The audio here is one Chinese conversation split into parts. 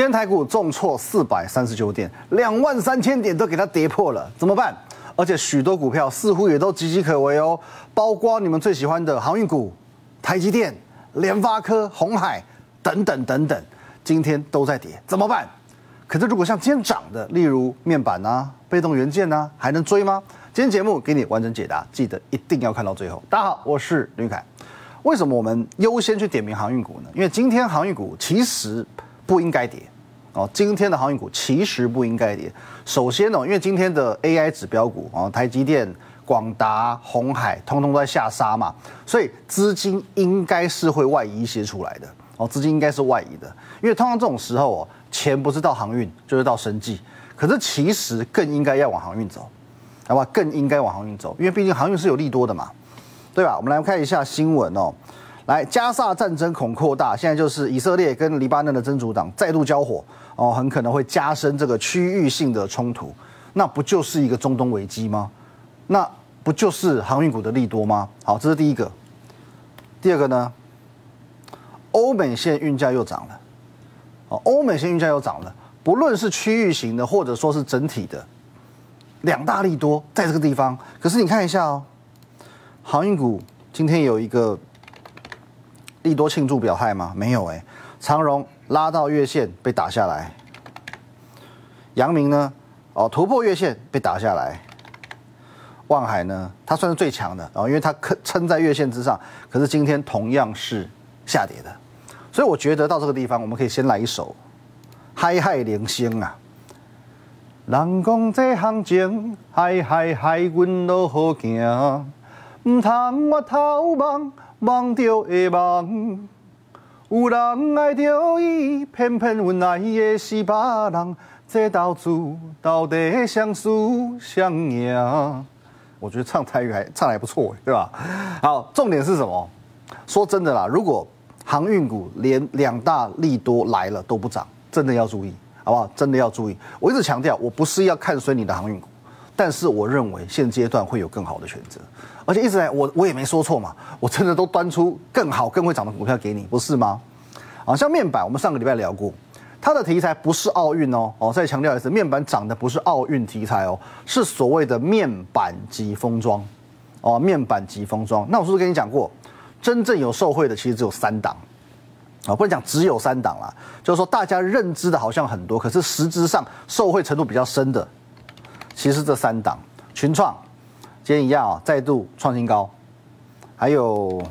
天台股重挫四百三十九点，两万三千点都给它跌破了，怎么办？而且许多股票似乎也都岌岌可危哦，包括你们最喜欢的航运股，台积电、联发科、红海等等等等，今天都在跌，怎么办？可是如果像今天涨的，例如面板啊、被动元件啊，还能追吗？今天节目给你完整解答，记得一定要看到最后。大家好，我是吕凯。为什么我们优先去点名航运股呢？因为今天航运股其实。不应该跌哦，今天的航运股其实不应该跌。首先呢，因为今天的 AI 指标股啊，台积电、广达、红海，通通都在下杀嘛，所以资金应该是会外移一些出来的哦，资金应该是外移的。因为通常这种时候哦，钱不是到航运就是到生计，可是其实更应该要往航运走，好吧？更应该往航运走，因为毕竟航运是有利多的嘛，对吧？我们来看一下新闻哦。来，加萨战争恐扩大，现在就是以色列跟黎巴嫩的真主党再度交火哦，很可能会加深这个区域性的冲突，那不就是一个中东危机吗？那不就是航运股的利多吗？好，这是第一个。第二个呢，欧美线运价又涨了，哦，欧美线运价又涨了，不论是区域型的或者说是整体的，两大利多在这个地方。可是你看一下哦，航运股今天有一个。利多庆祝表态吗？没有哎，长荣拉到月线被打下来，阳明呢？哦，突破月线被打下来，万海呢？它算是最强的哦，因为它撑在月线之上，可是今天同样是下跌的，所以我觉得到这个地方，我们可以先来一首《海海连星》啊。人讲这行情，海海海，阮都好行，唔通我头望。望着的梦，有人爱着伊，偏偏阮爱的是别人。这道主到底相输相赢？我觉得唱台语还唱的还不错，对吧？好，重点是什么？说真的啦，如果航运股连两大利多来了都不涨，真的要注意，好不好？真的要注意。我一直强调，我不是要看衰你的航运股。但是我认为现阶段会有更好的选择，而且一直在我我也没说错嘛，我真的都端出更好更会涨的股票给你，不是吗？啊，像面板，我们上个礼拜聊过，它的题材不是奥运哦，哦，再强调一次，面板涨的不是奥运题材哦，是所谓的面板级封装，哦，面板级封装。那我是不是跟你讲过，真正有受惠的其实只有三档，啊，不能讲只有三档啦，就是说大家认知的好像很多，可是实质上受惠程度比较深的。其实这三档群创今天一样啊，再度创新高，还有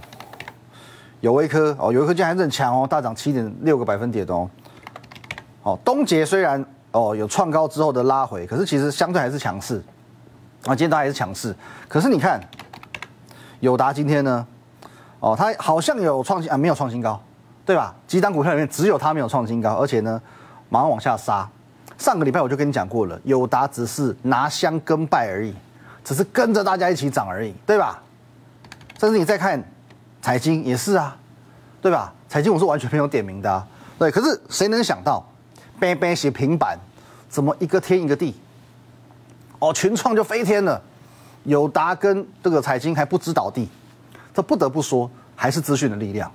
有微科哦，有微科今天还是很强哦，大涨七点六个百分点哦。哦，东杰虽然哦有创高之后的拉回，可是其实相对还是强势啊，今天它还是强势。可是你看友达今天呢，哦，它好像有创新啊，没有创新高，对吧？几档股票里面只有它没有创新高，而且呢马上往下杀。上个礼拜我就跟你讲过了，友达只是拿香跟拜而已，只是跟着大家一起涨而已，对吧？甚至你再看财经也是啊，对吧？财经我是完全没有点名的，对。可是谁能想到，边边写平板，怎么一个天一个地？哦，群创就飞天了，友达跟这个财经还不知倒地，这不得不说还是资讯的力量，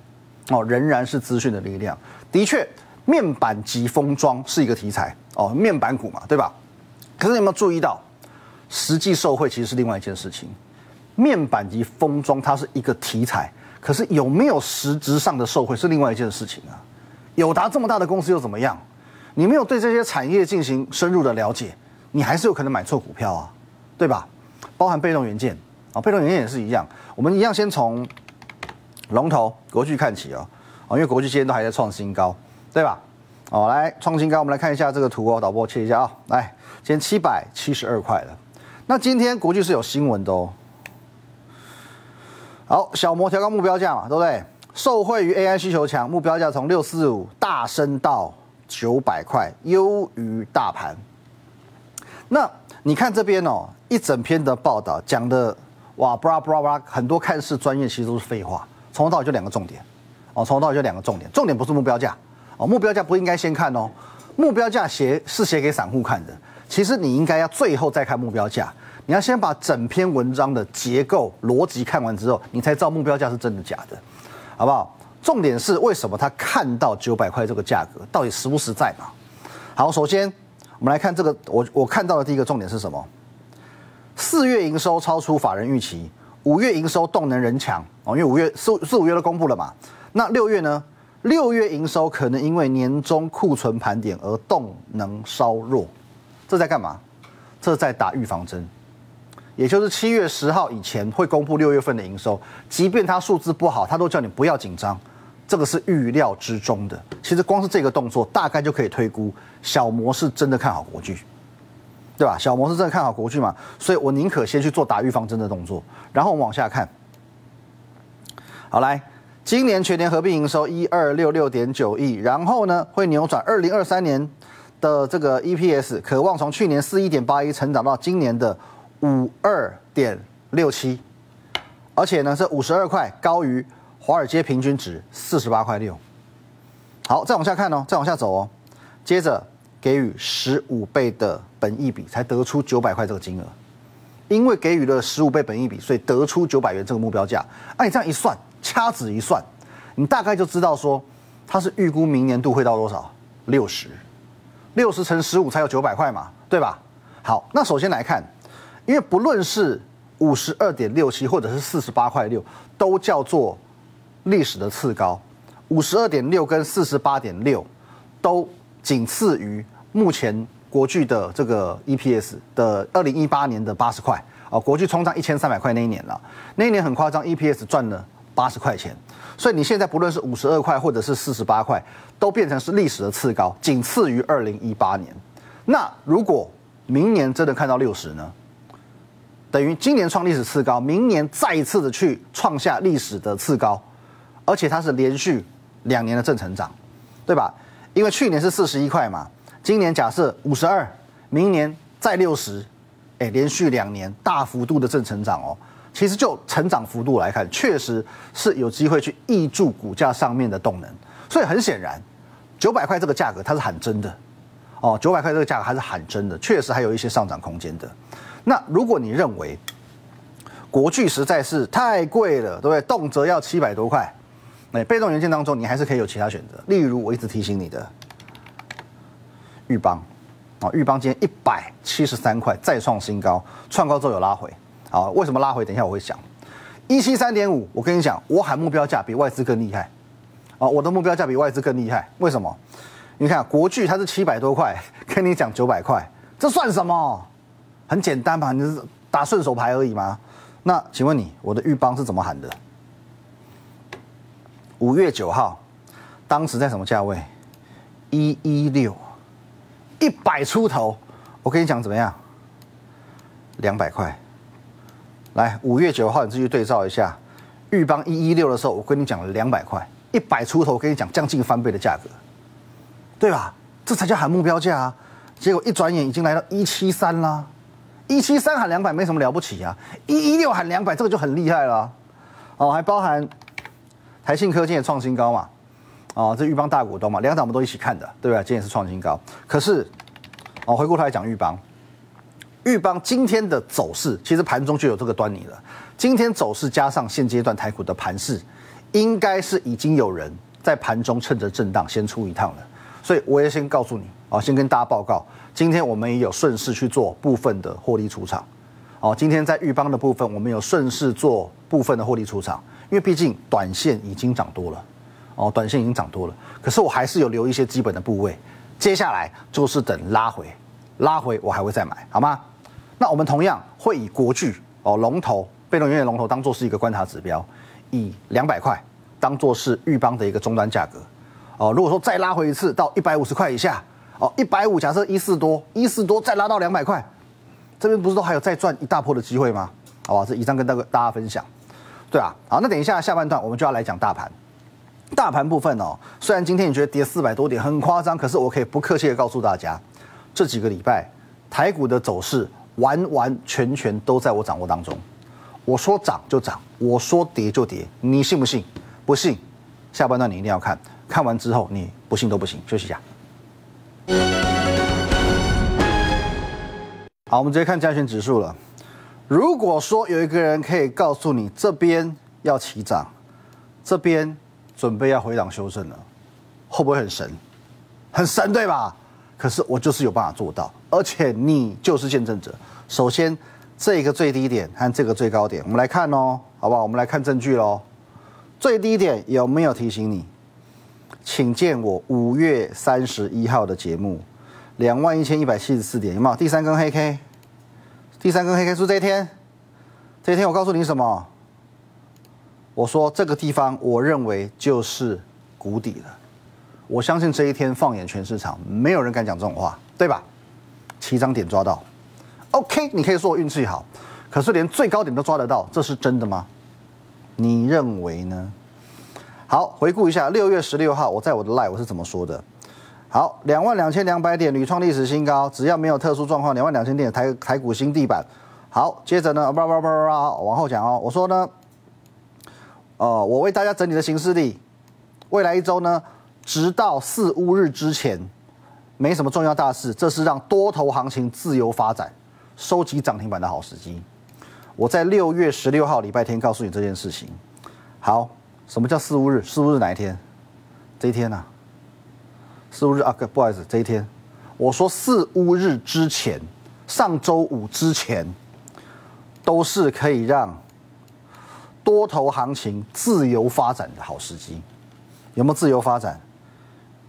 哦，仍然是资讯的力量，的确。面板及封装是一个题材哦，面板股嘛，对吧？可是你有没有注意到，实际受惠其实是另外一件事情。面板及封装它是一个题材，可是有没有实质上的受惠是另外一件事情啊。友达这么大的公司又怎么样？你没有对这些产业进行深入的了解，你还是有可能买错股票啊，对吧？包含被动元件啊，被动元件也是一样。我们一样先从龙头国巨看起啊，啊，因为国巨今天都还在创新高。对吧？哦，来创新高，我们来看一下这个图哦，导播切一下啊，来，今天七百七十二块了。那今天国际是有新闻的哦。好，小摩调高目标价嘛，对不对？受惠于 AI 需求强，目标价从六四五大升到九百块，优于大盘。那你看这边哦，一整篇的报道讲的哇，布拉布拉布拉，很多看似专业，其实都是废话。从头到尾就两个重点哦，从头到尾就两个重点，重点不是目标价。哦，目标价不应该先看哦，目标价写是写给散户看的。其实你应该要最后再看目标价，你要先把整篇文章的结构逻辑看完之后，你才知道目标价是真的假的，好不好？重点是为什么他看到九百块这个价格，到底实不实在嘛？好，首先我们来看这个，我我看到的第一个重点是什么？四月营收超出法人预期，五月营收动能人强哦，因为五月四四五月都公布了嘛。那六月呢？六月营收可能因为年终库存盘点而动能稍弱，这在干嘛？这在打预防针，也就是七月十号以前会公布六月份的营收，即便它数字不好，它都叫你不要紧张，这个是预料之中的。其实光是这个动作，大概就可以推估小摩是真的看好国巨，对吧？小摩是真的看好国巨嘛？所以我宁可先去做打预防针的动作，然后我们往下看，好来。今年全年合并营收一二六六点九亿，然后呢会扭转二零二三年的这个 EPS，渴望从去年四一点八一成长到今年的五二点六七，而且呢是五十二块高于华尔街平均值四十八块六。好，再往下看哦，再往下走哦，接着给予十五倍的本益比才得出九百块这个金额，因为给予了十五倍本益比，所以得出九百元这个目标价。按你这样一算。掐指一算，你大概就知道说，它是预估明年度会到多少？六十，六十乘十五才有九百块嘛，对吧？好，那首先来看，因为不论是五十二点六七或者是四十八块六，都叫做历史的次高。五十二点六跟四十八点六都仅次于目前国巨的这个 EPS 的二零一八年的八十块啊，国巨冲上一千三百块那一年了，那一年很夸张，EPS 赚了。八十块钱，所以你现在不论是五十二块或者是四十八块，都变成是历史的次高，仅次于二零一八年。那如果明年真的看到六十呢？等于今年创历史次高，明年再一次的去创下历史的次高，而且它是连续两年的正成长，对吧？因为去年是四十一块嘛，今年假设五十二，明年再六十，哎，连续两年大幅度的正成长哦。其实就成长幅度来看，确实是有机会去挹注股价上面的动能，所以很显然，九百块这个价格它是喊真的，哦，九百块这个价格还是喊真的，确实还有一些上涨空间的。那如果你认为国巨实在是太贵了，对不对？动辄要七百多块，那被动元件当中你还是可以有其他选择，例如我一直提醒你的玉邦，啊，玉邦今天一百七十三块再创新高，创高之后有拉回。啊，为什么拉回？等一下我会讲。一七三点五，我跟你讲，我喊目标价比外资更厉害。啊，我的目标价比外资更厉害。为什么？你看国巨它是七百多块，跟你讲九百块，这算什么？很简单嘛，你是打顺手牌而已嘛。那请问你，我的玉邦是怎么喊的？五月九号，当时在什么价位？一一六，一百出头。我跟你讲怎么样？两百块。来，五月九号你自己对照一下，玉邦一一六的时候，我跟你讲了两百块，一百出头，我跟你讲将近翻倍的价格，对吧？这才叫喊目标价啊！结果一转眼已经来到一七三啦，一七三喊两百没什么了不起啊，一一六喊两百这个就很厉害了。哦，还包含台信科技也创新高嘛？哦，这玉邦大股东嘛，两档我们都一起看的，对不对？今天是创新高，可是哦，回过头来讲玉邦。玉邦今天的走势，其实盘中就有这个端倪了。今天走势加上现阶段台股的盘势，应该是已经有人在盘中趁着震荡先出一趟了。所以我也先告诉你，哦，先跟大家报告，今天我们也有顺势去做部分的获利出场。哦，今天在玉邦的部分，我们有顺势做部分的获利出场，因为毕竟短线已经涨多了，哦，短线已经涨多了。可是我还是有留一些基本的部位，接下来就是等拉回，拉回我还会再买，好吗？那我们同样会以国巨哦龙头被动元件龙头当做是一个观察指标，以两百块当做是玉邦的一个终端价格哦。如果说再拉回一次到一百五十块以下哦，一百五假设一四多一四多再拉到两百块，这边不是都还有再赚一大波的机会吗？好吧，这以上跟大大家分享，对啊，好，那等一下下半段我们就要来讲大盘，大盘部分哦，虽然今天你觉得跌四百多点很夸张，可是我可以不客气的告诉大家，这几个礼拜台股的走势。完完全全都在我掌握当中，我说涨就涨，我说跌就跌，你信不信？不信，下半段你一定要看，看完之后你不信都不行。休息一下。好，我们直接看加权指数了。如果说有一个人可以告诉你这边要起涨，这边准备要回档修正了，会不会很神？很神对吧？可是我就是有办法做到，而且你就是见证者。首先，这个最低点和这个最高点，我们来看哦，好不好？我们来看证据喽。最低点有没有提醒你？请见我五月三十一号的节目，两万一千一百七十四点，有没有？第三根黑 K，第三根黑 K 是这一天，这一天我告诉你什么？我说这个地方，我认为就是谷底了。我相信这一天放眼全市场，没有人敢讲这种话，对吧？七张点抓到，OK，你可以说我运气好，可是连最高点都抓得到，这是真的吗？你认为呢？好，回顾一下六月十六号，我在我的 live 我是怎么说的？好，两万两千两百点屡创历史新高，只要没有特殊状况，两万两千点台台股新地板。好，接着呢，叭叭叭叭叭，往后讲哦，我说呢，哦，我为大家整理的形势力，未来一周呢。直到四乌日之前，没什么重要大事，这是让多头行情自由发展、收集涨停板的好时机。我在六月十六号礼拜天告诉你这件事情。好，什么叫四乌日？四乌日哪一天？这一天呐？四乌日啊，不好意思，这一天。我说四乌日之前，上周五之前，都是可以让多头行情自由发展的好时机。有没有自由发展？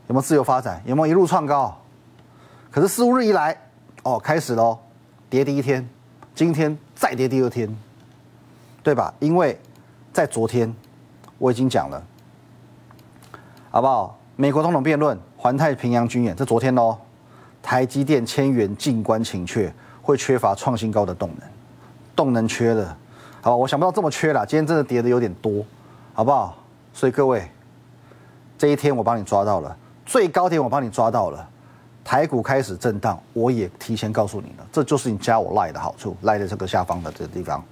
有没有自由发展？有没有一路创高？可是四五日一来，哦，开始喽，跌第一天，今天再跌第二天，对吧？因为在昨天我已经讲了，好不好？美国总统辩论、环太平洋军演，这昨天喽，台积电千元静观情却会缺乏创新高的动能，动能缺了，好吧？我想不到这么缺了，今天真的跌的有点多，好不好？所以各位，这一天我帮你抓到了。最高点我帮你抓到了，台股开始震荡，我也提前告诉你了，这就是你加我赖的好处，赖在这个下方的这个地方，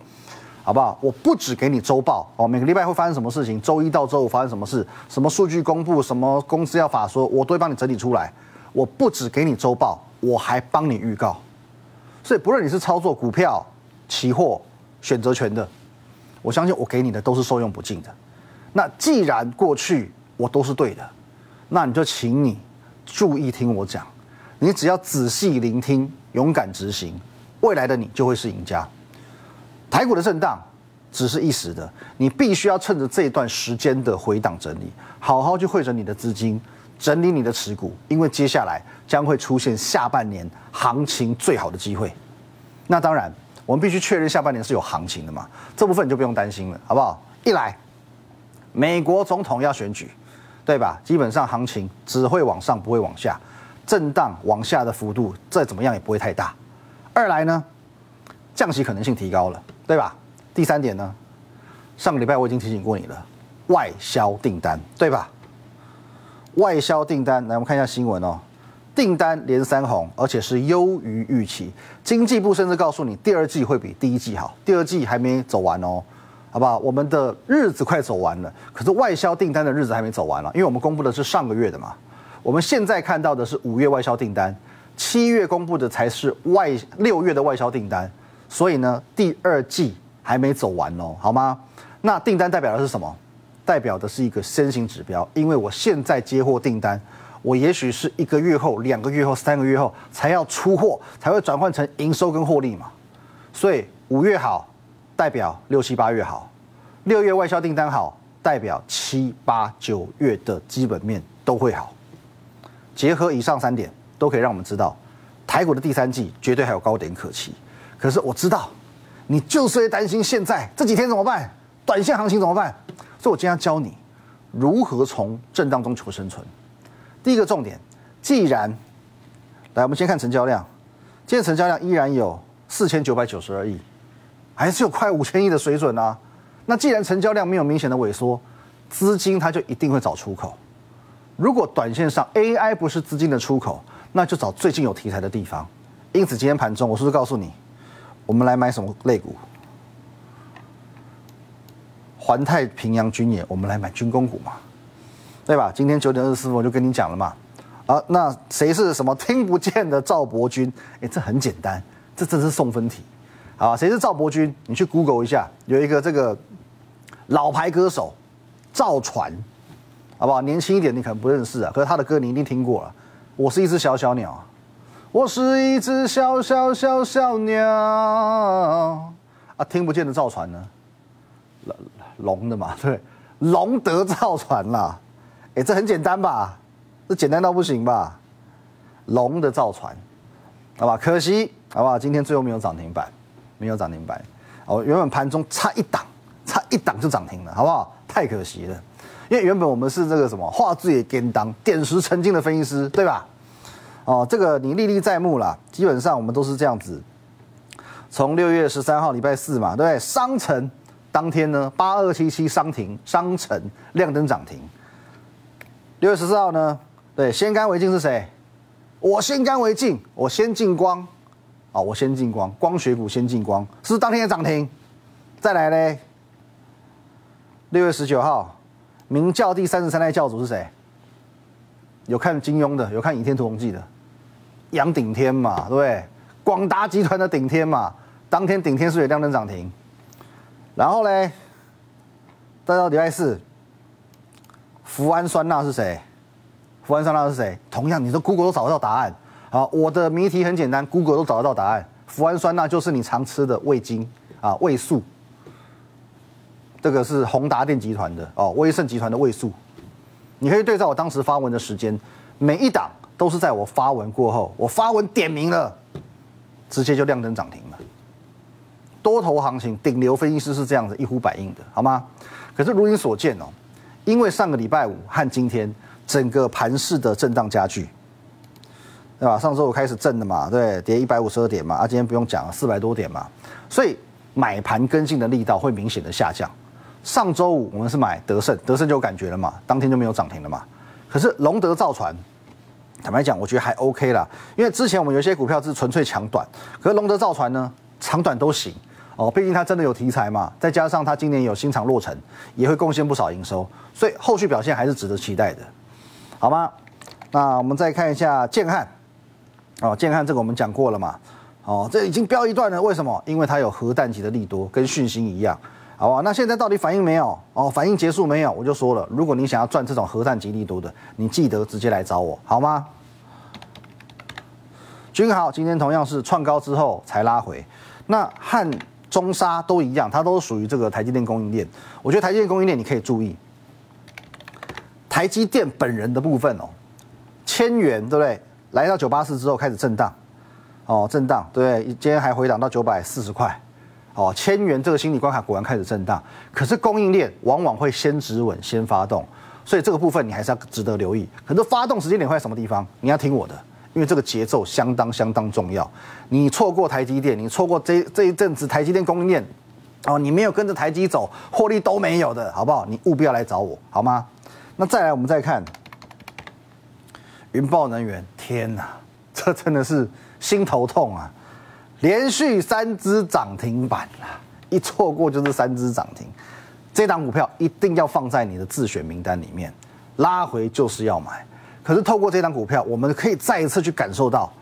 好不好？我不只给你周报哦，每个礼拜会发生什么事情，周一到周五发生什么事，什么数据公布，什么公司要法说，我都会帮你整理出来。我不只给你周报，我还帮你预告，所以不论你是操作股票、期货、选择权的，我相信我给你的都是受用不尽的。那既然过去我都是对的。那你就请你注意听我讲，你只要仔细聆听，勇敢执行，未来的你就会是赢家。台股的震荡只是一时的，你必须要趁着这段时间的回档整理，好好去汇整你的资金，整理你的持股，因为接下来将会出现下半年行情最好的机会。那当然，我们必须确认下半年是有行情的嘛，这部分你就不用担心了，好不好？一来，美国总统要选举。对吧？基本上行情只会往上，不会往下，震荡往下的幅度再怎么样也不会太大。二来呢，降息可能性提高了，对吧？第三点呢，上个礼拜我已经提醒过你了，外销订单，对吧？外销订单，来我们看一下新闻哦，订单连三红，而且是优于预期。经济部甚至告诉你，第二季会比第一季好，第二季还没走完哦。好不好？我们的日子快走完了，可是外销订单的日子还没走完了，因为我们公布的是上个月的嘛。我们现在看到的是五月外销订单，七月公布的才是外六月的外销订单，所以呢，第二季还没走完哦，好吗？那订单代表的是什么？代表的是一个先行指标，因为我现在接货订单，我也许是一个月后、两个月后、三个月后才要出货，才会转换成营收跟获利嘛。所以五月好。代表六七八月好，六月外销订单好，代表七八九月的基本面都会好。结合以上三点，都可以让我们知道，台股的第三季绝对还有高点可期。可是我知道，你就是会担心现在这几天怎么办，短线行情怎么办？所以我今天要教你如何从震荡中求生存。第一个重点，既然来，我们先看成交量，今天成交量依然有四千九百九十二亿。还是有快五千亿的水准啊！那既然成交量没有明显的萎缩，资金它就一定会找出口。如果短线上 AI 不是资金的出口，那就找最近有题材的地方。因此今天盘中，我是不是告诉你，我们来买什么类股？环太平洋军演，我们来买军工股嘛，对吧？今天九点二十四分我就跟你讲了嘛。啊，那谁是什么听不见的赵伯君？哎，这很简单，这真是送分题。啊，谁是赵伯君？你去 Google 一下，有一个这个老牌歌手赵传，好不好？年轻一点你可能不认识啊，可是他的歌你一定听过了。我是一只小小鸟，我是一只小小小小鸟啊，听不见的造船呢？龙的嘛，对，龙德造船啦，哎，这很简单吧？这简单到不行吧？龙的造船，好吧？可惜，好吧？今天最后没有涨停板，没有涨停板。哦，原本盘中差一档，差一档就涨停了，好不好？太可惜了，因为原本我们是这个什么画质也跟当点石成金的分析师，对吧？哦，这个你历历在目啦，基本上我们都是这样子。从六月十三号礼拜四嘛，对不对？商城当天呢，八二七七商停，商城亮灯涨停。六月十四号呢，对，先干为敬是谁？我先干为敬，我先进光。啊，我先进光，光学股先进光，是当天的涨停。再来嘞，六月十九号，明教第三十三代教主是谁？有看金庸的，有看倚天屠龙记的，杨顶天嘛，对不对？广达集团的顶天嘛，当天顶天是也亮灯涨停。然后嘞，再到礼拜四，福安酸钠是谁？福安酸钠是谁？同样，你的 Google 都找得到答案。好，我的谜题很简单，Google 都找得到答案。脯氨酸钠就是你常吃的味精啊，味素。这个是宏达电集团的哦，威盛集团的味素。你可以对照我当时发文的时间，每一档都是在我发文过后，我发文点名了，直接就亮灯涨停了。多头行情，顶流分析师是这样子一呼百应的，好吗？可是如你所见哦，因为上个礼拜五和今天整个盘市的震荡加剧。对吧？上周五开始震的嘛，对，跌一百五十二点嘛，啊，今天不用讲了，四百多点嘛，所以买盘跟进的力道会明显的下降。上周五我们是买德胜，德胜就有感觉了嘛，当天就没有涨停了嘛。可是龙德造船，坦白讲，我觉得还 OK 啦，因为之前我们有些股票是纯粹抢短，可是龙德造船呢，长短都行哦，毕竟它真的有题材嘛，再加上它今年有新厂落成，也会贡献不少营收，所以后续表现还是值得期待的，好吗？那我们再看一下建汉。哦，健康这个我们讲过了嘛？哦，这已经标一段了，为什么？因为它有核弹级的利多，跟讯息一样，好吧？那现在到底反应没有？哦，反应结束没有？我就说了，如果你想要赚这种核弹级利多的，你记得直接来找我，好吗？君豪今天同样是创高之后才拉回，那和中沙都一样，它都属于这个台积电供应链。我觉得台积电供应链你可以注意，台积电本人的部分哦，千元对不对？来到九八四之后开始震荡，哦，震荡，对，今天还回档到九百四十块，哦，千元这个心理关卡果然开始震荡，可是供应链往往会先止稳先发动，所以这个部分你还是要值得留意。可是发动时间点会在什么地方？你要听我的，因为这个节奏相当相当重要。你错过台积电，你错过这这一阵子台积电供应链，哦，你没有跟着台积走，获利都没有的，好不好？你务必要来找我，好吗？那再来，我们再看。云豹能源，天哪，这真的是心头痛啊！连续三只涨停板了，一错过就是三只涨停。这档股票一定要放在你的自选名单里面，拉回就是要买。可是透过这档股票，我们可以再一次去感受到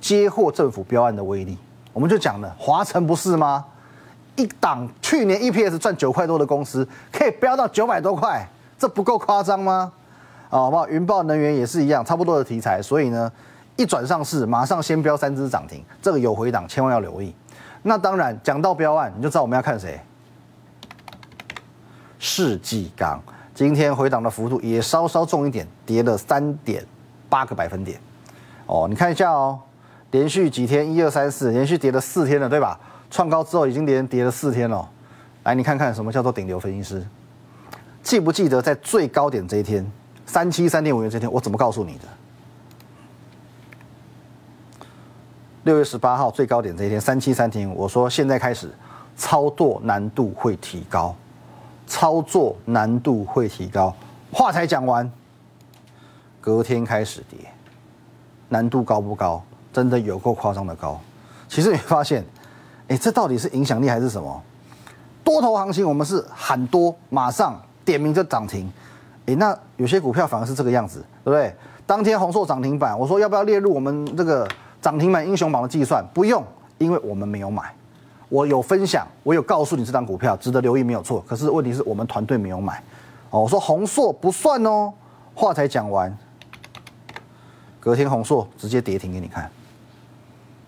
接获政府标案的威力。我们就讲了，华晨不是吗？一档去年 EPS 赚九块多的公司，可以飙到九百多块，这不够夸张吗？好不好？云豹能源也是一样，差不多的题材，所以呢，一转上市，马上先标三只涨停，这个有回档，千万要留意。那当然，讲到标案，你就知道我们要看谁。世纪钢今天回档的幅度也稍稍重一点，跌了三点八个百分点。哦，你看一下哦，连续几天，一二三四，连续跌了四天了，对吧？创高之后已经连跌了四天了。来，你看看什么叫做顶流分析师？记不记得在最高点这一天？三七三点五元这天，我怎么告诉你的？六月十八号最高点这一天，三七三点五，我说现在开始操作难度会提高，操作难度会提高。话才讲完，隔天开始跌，难度高不高？真的有够夸张的高。其实你发现，哎，这到底是影响力还是什么？多头行情我们是喊多，马上点名就涨停。哎，那有些股票反而是这个样子，对不对？当天红硕涨停板，我说要不要列入我们这个涨停板英雄榜的计算？不用，因为我们没有买。我有分享，我有告诉你这张股票值得留意，没有错。可是问题是我们团队没有买。哦，我说红硕不算哦。话才讲完，隔天红硕直接跌停给你看，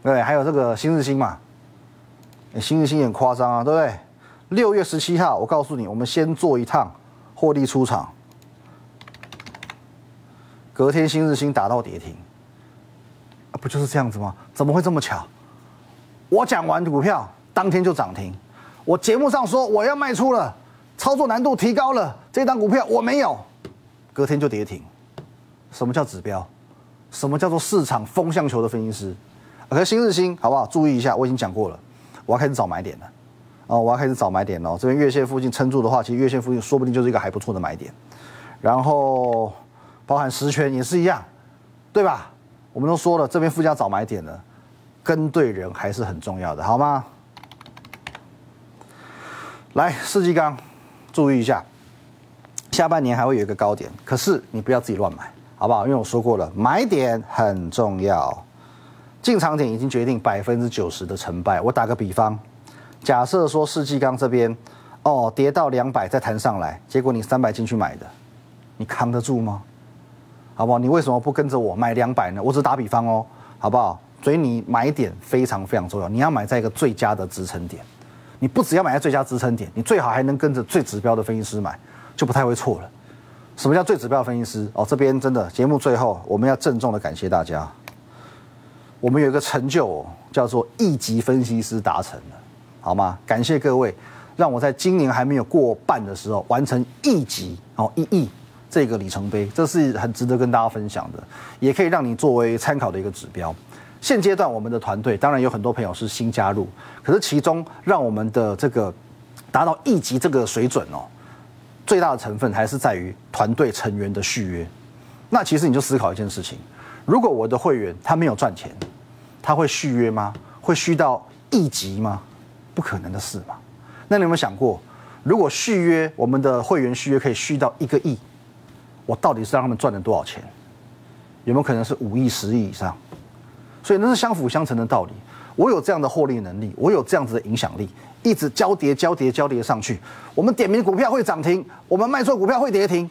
对，还有这个新日新嘛，新日新也很夸张啊，对不对？六月十七号，我告诉你，我们先做一趟获利出场，隔天新日新打到跌停，啊，不就是这样子吗？怎么会这么巧？我讲完股票，当天就涨停。我节目上说我要卖出了，操作难度提高了，这档股票我没有，隔天就跌停。什么叫指标？什么叫做市场风向球的分析师？可新日新好不好？注意一下，我已经讲过了，我要开始找买点了。哦，我要开始找买点了。这边月线附近撑住的话，其实月线附近说不定就是一个还不错的买点。然后包含十圈也是一样，对吧？我们都说了，这边附加找买点了，跟对人还是很重要的，好吗？来，世纪钢，注意一下，下半年还会有一个高点，可是你不要自己乱买。好不好？因为我说过了，买点很重要，进场点已经决定百分之九十的成败。我打个比方，假设说世纪钢这边，哦，跌到两百再弹上来，结果你三百进去买的，你扛得住吗？好不好？你为什么不跟着我买两百呢？我只打比方哦，好不好？所以你买点非常非常重要，你要买在一个最佳的支撑点，你不只要买在最佳支撑点，你最好还能跟着最指标的分析师买，就不太会错了。什么叫最指标分析师？哦，这边真的节目最后我们要郑重的感谢大家，我们有一个成就哦，叫做一级分析师达成了，好吗？感谢各位，让我在今年还没有过半的时候完成一级哦一亿这个里程碑，这是很值得跟大家分享的，也可以让你作为参考的一个指标。现阶段我们的团队当然有很多朋友是新加入，可是其中让我们的这个达到一级这个水准哦。最大的成分还是在于团队成员的续约。那其实你就思考一件事情：如果我的会员他没有赚钱，他会续约吗？会续到亿级吗？不可能的事嘛。那你有没有想过，如果续约我们的会员续约可以续到一个亿，我到底是让他们赚了多少钱？有没有可能是五亿、十亿以上？所以那是相辅相成的道理。我有这样的获利能力，我有这样子的影响力，一直交叠、交叠、交叠上去。我们点名股票会涨停，我们卖错股票会跌停。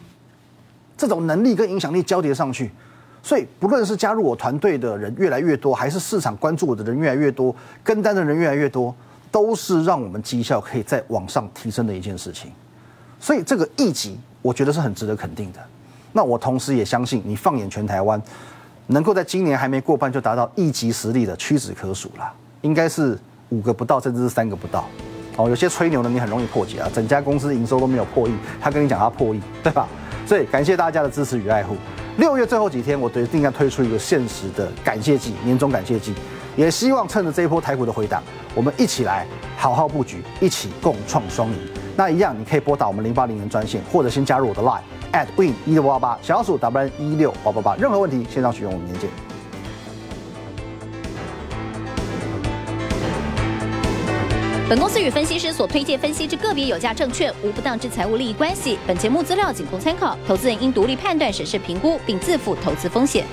这种能力跟影响力交叠上去，所以不论是加入我团队的人越来越多，还是市场关注我的人越来越多，跟单的人越来越多，都是让我们绩效可以再往上提升的一件事情。所以这个一级，我觉得是很值得肯定的。那我同时也相信，你放眼全台湾。能够在今年还没过半就达到一级实力的屈指可数了，应该是五个不到，甚至是三个不到。哦，有些吹牛的你很容易破解啊，整家公司营收都没有破亿，他跟你讲他破亿，对吧？所以感谢大家的支持与爱护。六月最后几天，我决定要推出一个限时的感谢季，年终感谢季，也希望趁着这一波台股的回档，我们一起来好好布局，一起共创双赢。那一样，你可以拨打我们零八零零专线，或者先加入我的 Line。at win 一六八八小鼠 wn 一六八八八，任何问题线上询问，我们连接。本公司与分析师所推荐分析之个别有价证券无不当之财务利益关系。本节目资料仅供参考，投资人应独立判断、审视、评估，并自负投资风险。